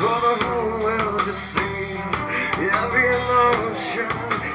for the whole world to see every emotion